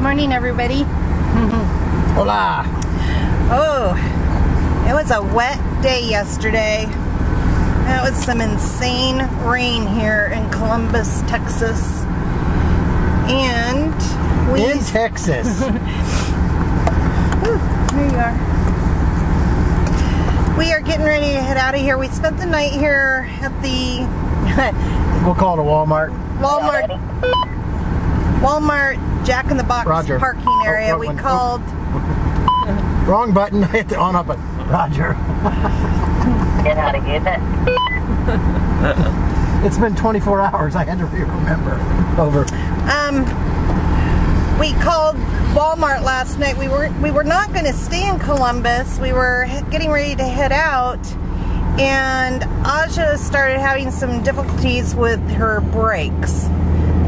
morning, everybody. Hola. Oh, it was a wet day yesterday. That was some insane rain here in Columbus, Texas. And we. In Texas. Ooh, there you are. We are getting ready to head out of here. We spent the night here at the we'll call it a Walmart. Walmart. Walmart Jack in the Box Roger. parking Oh, area. oh, we one- oh. called. Wrong button. I hit the on up button. Roger. Get out of here. it. It's been 24 hours. I had to remember. Over. Um, we called Walmart last night. We were we were not going to stay in Columbus. We were getting ready to head out, and Ausia started having some difficulties with her brakes,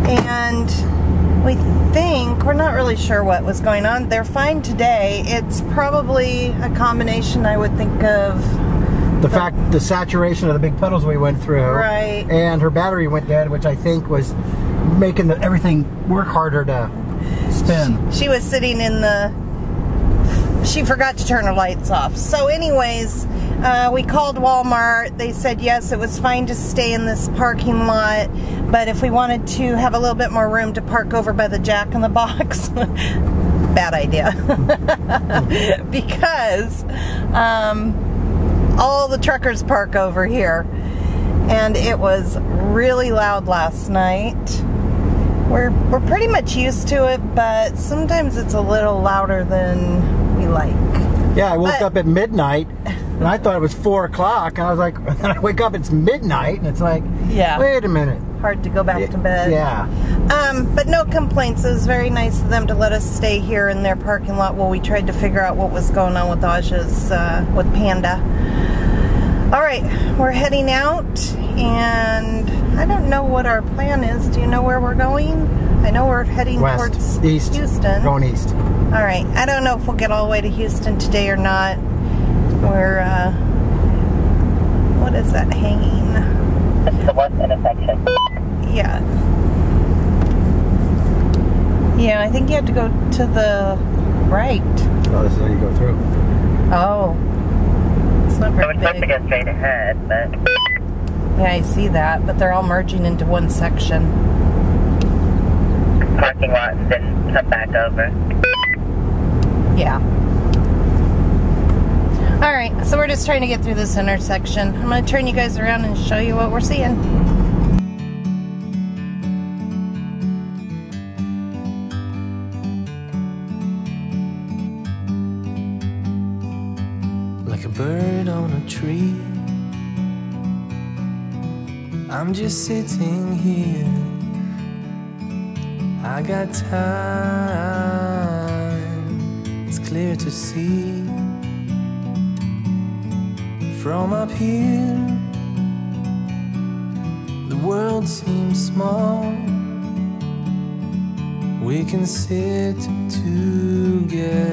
and we think we're not really sure what was going on. They're fine today. It's probably a combination. I would think of The fact, the saturation of the big puddles we went through. Right. And her battery went dead, which I think was making the, everything work harder to spin. she was sitting in the she forgot to turn her lights off so anyways uh, we called walmart they said yes it was fine to stay in this parking lot but if we wanted to have a little bit more room to park over by the jack in the box bad idea. Because um, all the truckers park over here. And it was really loud last night. We're we're pretty much used to it, but sometimes it's a little louder than we like. Yeah, I woke But- up at midnight and I thought it was 4 o'clock. And I was like, then I wake up, it's midnight. And it's like, Yeah. wait a minute. Hard to go back to bed. Yeah. Um, but no complaints. It was very nice of them to let us stay here in their parking lot while we tried to figure out what was going on with Ausia's uh, with Panda. All right, we're heading out, and I don't know what our plan is. Do you know where we're going? I know we're heading West. towards East. Houston. Going east. All right. I don't know if we'll get all the way to Houston today or not. We're, uh, what is that hanging? It's the west intersection. Yeah. Yeah, I think you have to go to the right. Oh, this is how you go through. Oh. It's not So we're very supposed to go straight ahead, but Yeah, I see that, but they're all merging into one section. parking lot and then come back over. Yeah. All right, so we're just trying to get through this intersection. I'm going to turn you guys around and show you what we're seeing. like a bird on a tree. I'm just sitting here. I got time, it's clear to see. From up here, the world seems small. We can sit together.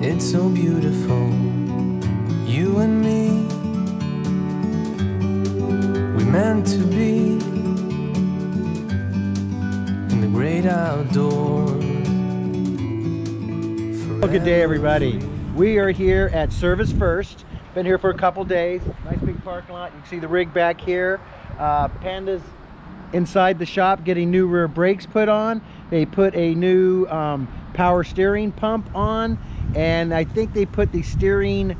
It's so beautiful, you and me. We meant to be in the great outdoors. Well, good day, everybody. We are here at Service First. Been here for a couple days. Nice big parking lot. You can see the rig back here. Uh, Panda's inside the shop getting new rear brakes put on. They put a new um, power steering pump on, and I think they put the steering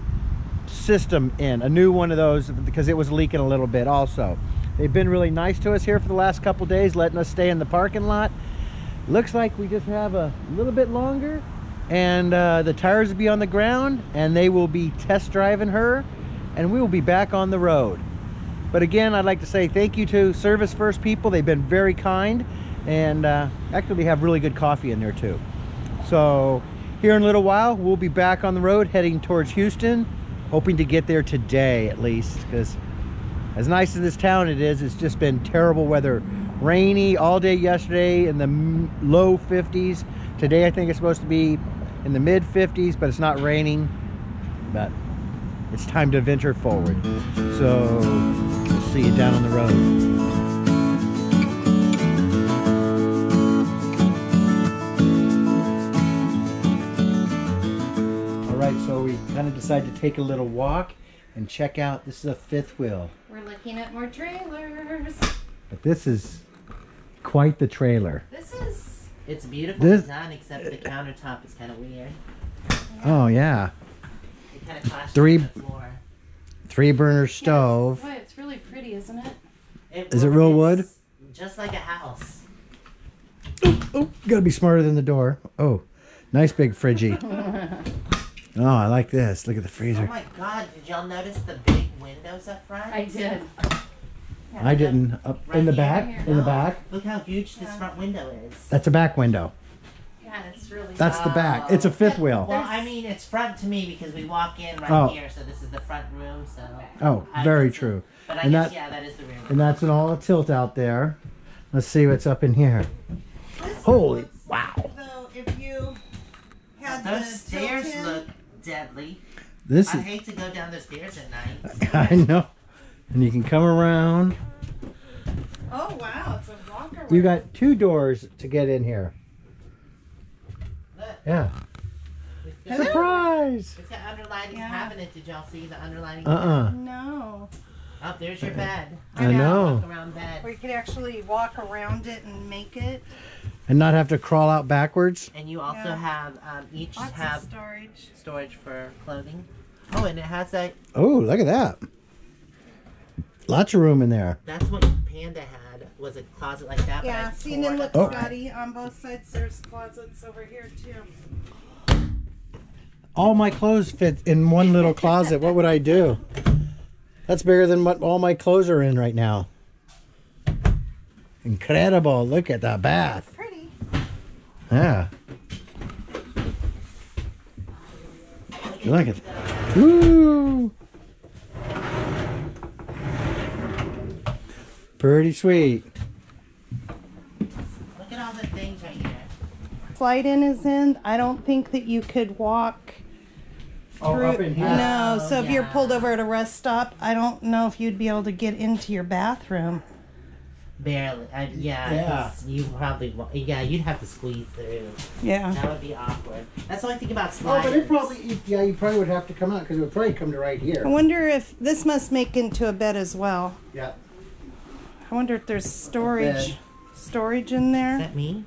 system in, a new one of those because it was leaking a little bit also. They've been really nice to us here for the last couple days, letting us stay in the parking lot. Looks like we just have a little bit longer and uh, the tires will be on the ground and they will be test driving her and we will be back on the road. But again, I'd like to say thank you to Service First people. They've been very kind and uh, actually they have really good coffee in there too. So here in a little while, we'll be back on the road heading towards Houston, hoping to get there today at least because as nice as this town it is, it's just been terrible weather. Rainy all day yesterday in the low 50s. Today I think it's supposed to be in the mid 50s, but it's not raining. But it's time to venture forward. So we'll see you down on the road. All right, so we kind of decided to take a little walk and check out, this is a fifth wheel. We're looking at more trailers. But this is quite the trailer. This is it's beautiful This- design, except the countertop is kind of weird. Oh yeah, kind of Three- with the floor. three burner stove. Boy, it's really pretty, isn't it? Is it real wood? Just like a house. Oh, gotta be smarter than the door. Oh, nice big friggy. Oh, I like this. Look at the freezer. Oh my god, did y'all notice the big windows up front? I did. I didn't. Up in the Right back. here. In the oh. back. Look how huge this front window is. That's a back window. Yeah, it's really. That's the back. It's a fifth wheel. Well, I mean, it's front to me because we walk in right Oh. here, so this is the front room, so. Oh, I very guess- true. But I And guess, that- yeah, that is the rear And that's an all tilt out there. Let's see what's up in here. Holy wow! Though, if you had Those the stairs tilt-in- look deadly. This I is. hate to go down the stairs at night. I know. And you can come around. Oh wow, it's a walker. You got two doors to get in here. Look, Yeah. it's Surprise! it's got underlining Yeah. cabinet. Did y'all see the underlining? Uh uh No. Oh, there's your bed. I know. Walk around bed. Or you could actually walk around it and make it. And not have to crawl out backwards. And you also Yeah. have um, each Lots have storage. storage for clothing. Oh, and it has that. Oh, look at that. Lots of room in there. That's what Panda had. Was a closet like that. Yeah, I see, and then look, it apart. Scotty, on both sides there's closets over here too. All my clothes fit in one little closet. What would I do? That's bigger than what all my clothes are in right now. Incredible. Look at that bath. Pretty. Yeah. Look at that. Woo! Pretty sweet. Look at all the things right here. Slide in is in. I don't think that you could walk oh, through. No, so if you're pulled over at a rest stop, I don't know if you'd be able to get into your bathroom. Barely. I, yeah. Yeah. 'cause You probably. Yeah, you'd have to squeeze through. Yeah. That would be awkward. That's the only thing about Oh, sliders. but it probably, yeah, you probably would have to come out because it would probably come to right here. I wonder if this must make into a bed as well. Yeah. I wonder if there's storage bed. storage in Is there. that me?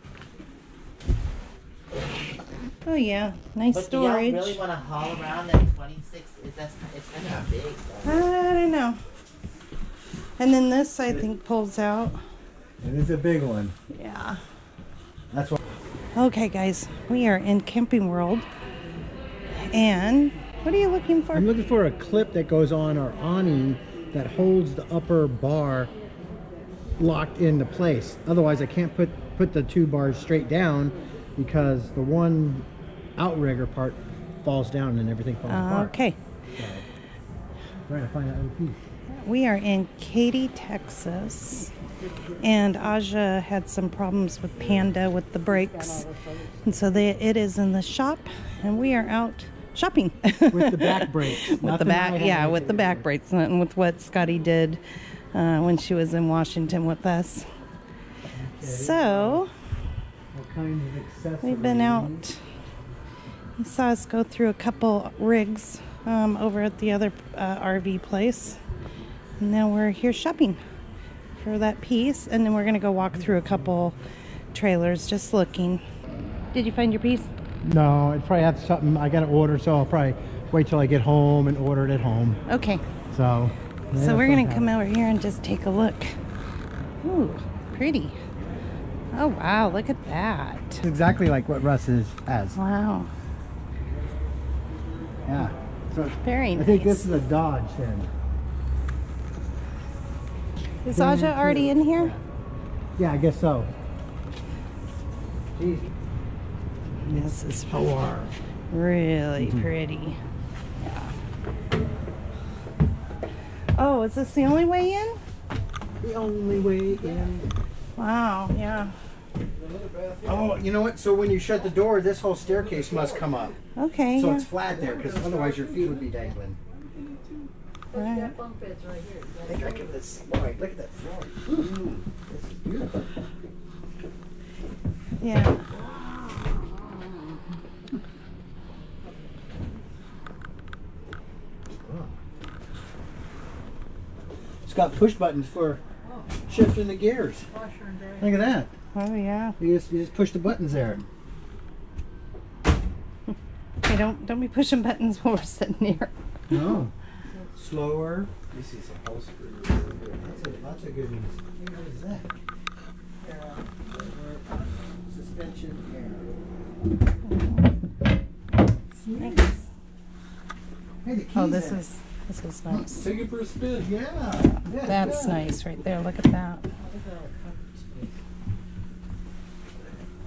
Oh yeah, nice But do y'all storage. really want to haul around that 26? Is that it's kind of big though. I don't know. And then this I think pulls out. It is a big one. Yeah. That's what. Okay guys, we are in Camping World. And what are you looking for? I'm looking for a clip that goes on our awning that holds the upper bar locked into place. Otherwise, I can't put put the two bars straight down because the one outrigger part falls down and everything falls apart. Okay. Trying to find that piece. We are in Katy, Texas. And Ausia had some problems with Panda with the brakes. And so they, it is in the shop and we are out shopping. With the back brakes. with the back, yeah, with the back brakes and with what Scotty did uh, when she was in Washington with us. So kind of we've been out. You saw us go through a couple rigs um, over at the other uh, RV place. And now we're here shopping for that piece, and then we're gonna go walk through a couple trailers just looking. Did you find your piece? No, it probably have something I got to order, so I'll probably wait till I get home and order it at home. Okay. So. So we're gonna sometime. come over here and just take a look. Ooh, pretty. Oh wow, look at that. It's exactly like what Russ is has. Wow, Yeah. So very I nice. think this is a Dodge then. Is Ausia already in here? Yeah, I guess so. Jeez. This is really Mm-hmm. pretty. Oh, is this the only way in? The only way in. Wow, yeah. Oh, you know what? So when you shut the door, this whole staircase must come up. Okay. So yeah. it's flat there, because otherwise your feet would be dangling. Right. I think I can this. Boy, look at that floor. Ooh, this is beautiful. Yeah. Got push buttons for shifting the gears. Look at that. Oh yeah. You just, you just push the buttons there. Hey, don't don't be pushing buttons while we're sitting here. No. Slower. This is a whole screw. That's a, that's a good news. What is that? Suspension air. Nice. Hey, the oh, keys Oh, this in. is this is nice. Take it for a spin. Yeah. yeah That's good. nice right there. Look at that.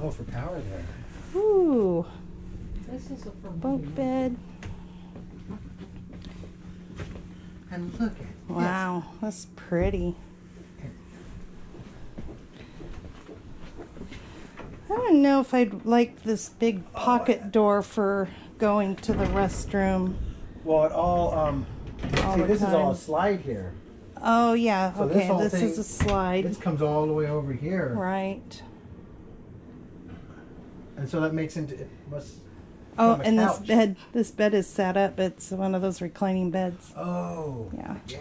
Oh, for power there. Ooh, This is a bunk bed. And look at this. Wow, that's pretty. I don't know if I'd like this big pocket door for going to the restroom. Well, it all, um, All see, the this is all a slide here. Oh yeah, So okay. whole This, thing- is a slide, This comes all the way over here. right? And so that makes into, it must, Oh, and this bed, this bed is set up. It's one of those reclining beds. oh. Yeah. Yeah.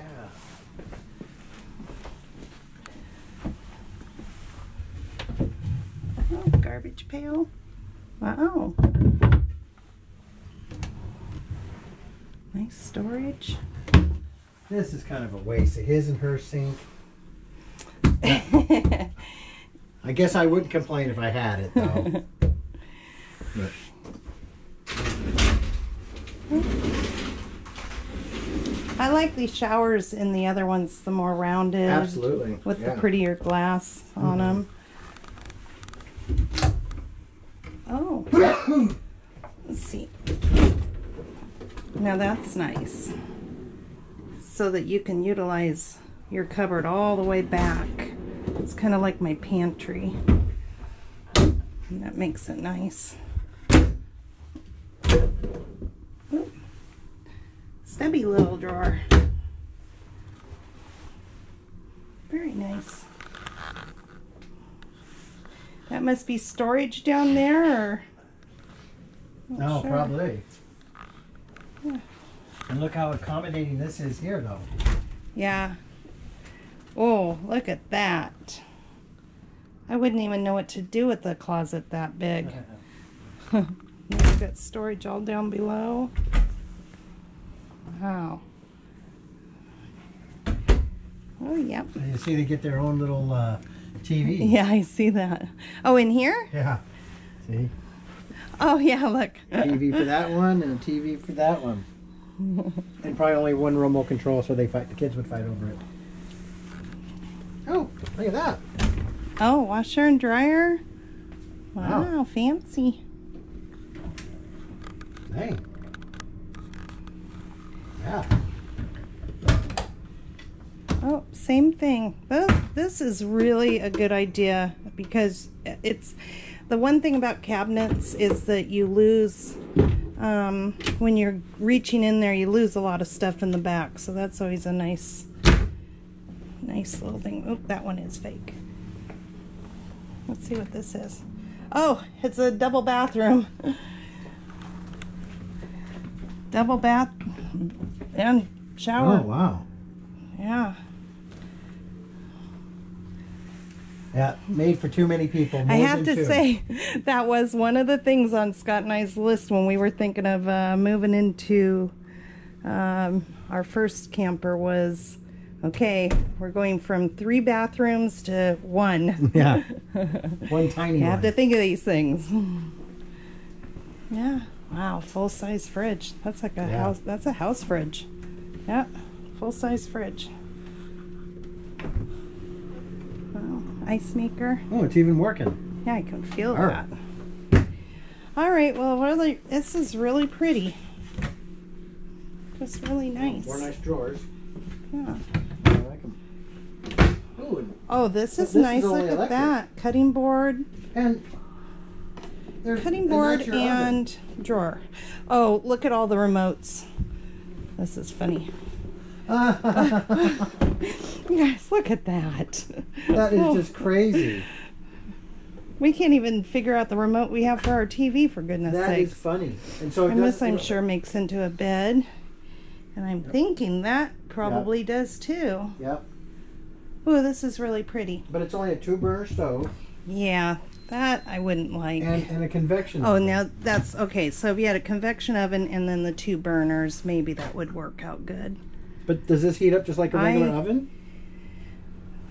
Oh, garbage pail. Wow. Nice storage. This is kind of a waste of his and her sink. I guess I wouldn't complain if I had it though. But I like these showers in the other ones, the more rounded. absolutely. With yeah. the prettier glass on mm-hmm. them. Oh. Let's see. Now that's nice. So that you can utilize your cupboard all the way back. It's kind of like my pantry. And that makes it nice. Oop. Stubby little drawer. Very nice. That must be storage down there, or? No, sure. probably. Yeah. And look how accommodating this is here though. Yeah. Oh, look at that. I wouldn't even know what to do with the closet that big. You've got storage all down below. Wow. Oh, yep. You see they get their own little uh, TV. Yeah, I see that. Oh, in here? Yeah. See? Oh, yeah, look. TV for that one and a TV for that one. And probably only one remote control so they fight the kids would fight over it. Oh, look at that. Oh, washer and dryer. Wow, Wow. fancy. Hey. Yeah. Oh, same thing. Well, this is really a good idea because it's the one thing about cabinets is that you lose um, when you're reaching in there. You lose a lot of stuff in the back, so that's always a nice, nice little thing. Oh, that one is fake. Let's see what this is. Oh, it's a double bathroom. double bath and shower. Oh, wow. Yeah. Yeah, made for too many people. I have to two. say, that was one of the things on Scott and I's list when we were thinking of uh, moving into um, our first camper was, okay, we're going from three bathrooms to one. Yeah. One tiny you one. have to think of these things. Yeah. Wow. Full size fridge. That's like a Yeah. house. That's a house fridge. Yeah. Full size fridge. Ice maker. Oh, it's even working. Yeah, I can feel All that. All right, well, really, this is really pretty. Just really nice. Four nice drawers. Yeah. I like 'em. Ooh, Oh, this is this nice. only Look at that cutting board, and there's cutting board, oven. and drawer. Oh, look at all the remotes. This is funny. Guys, look at that. that is Oh, just crazy. We can't even figure out the remote we have for our TV. For goodness' That sake. is funny. And so it And does, this, I'm sure, makes into a bed. And I'm thinking that probably does too. Yep. Ooh, this is really pretty. But it's only a two burner stove Yeah, that I wouldn't like. and, and a convection. Oh, oven. now that's okay. So if you had a convection oven and then the two burners, maybe that would work out good. But does this heat up just like a regular I- oven?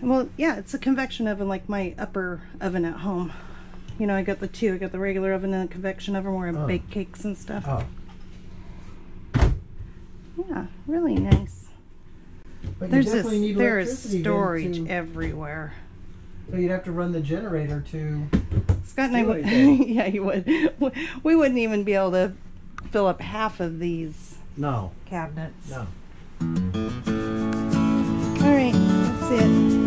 Well, yeah, it's a convection oven like my upper oven at home. You know, I got the two. I got the regular oven and the convection oven where I Oh. bake cakes and stuff. Oh. Yeah, really nice. But There's this. definitely need There is storage to- everywhere. So you'd have to run the generator to. Scott and I would. yeah, you would. We wouldn't even be able to fill up half of these No, cabinets. no. All right, that's it.